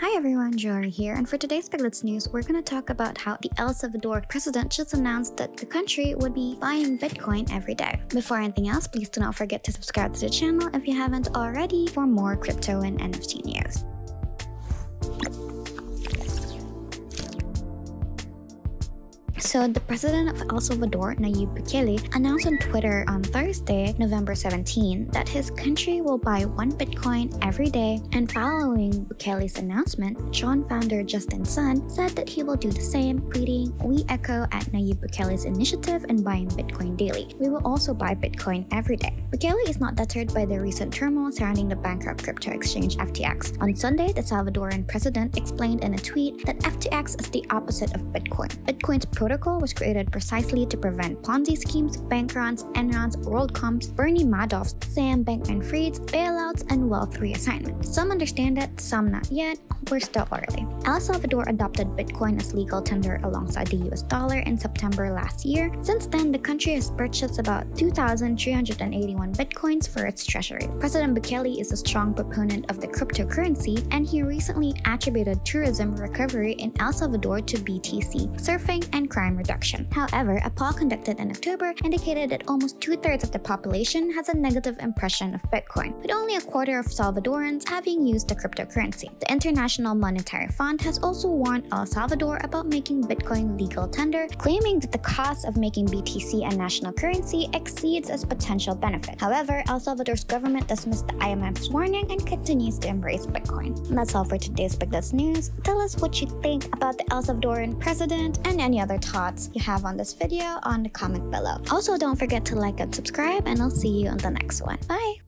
Hi everyone, Jory here, and for today's Pigletz News, we're going to talk about how the El Salvador president just announced that the country would be buying Bitcoin every day. Before anything else, please do not forget to subscribe to the channel if you haven't already for more crypto and NFT news. So, the president of El Salvador, Nayib Bukele, announced on Twitter on Thursday, November 17, that his country will buy one Bitcoin every day. And following Bukele's announcement, Tron founder Justin Sun said that he will do the same, tweeting, We echo at Nayib Bukele's initiative in buying Bitcoin daily. We will also buy Bitcoin every day. Bukele is not deterred by the recent turmoil surrounding the bankrupt crypto exchange FTX. On Sunday, the Salvadoran president explained in a tweet that FTX is the opposite of Bitcoin. Bitcoin's protocol was created precisely to prevent Ponzi schemes, bank runs, Enrons, WorldComs, Bernie Madoffs, Sam Bankman-Fried's, bailouts, and wealth reassignment. Some understand it, some not yet. We're still early. El Salvador adopted Bitcoin as legal tender alongside the US dollar in September last year. Since then, the country has purchased about 2,381 Bitcoins for its treasury. President Bukele is a strong proponent of the cryptocurrency, and he recently attributed tourism recovery in El Salvador to BTC, surfing, and crime reduction. However, a poll conducted in October indicated that almost two thirds of the population has a negative impression of Bitcoin, with only a quarter of Salvadorans having used the cryptocurrency. The International Monetary Fund has also warned El Salvador about making Bitcoin legal tender, claiming that the cost of making BTC a national currency exceeds its potential benefit. However, El Salvador's government dismissed the IMF's warning and continues to embrace Bitcoin. And that's all for today's Pigletz News. Tell us what you think about the El Salvadoran president and any other thoughts you have on this video on the comment below. Also, don't forget to like and subscribe, and I'll see you on the next one. Bye!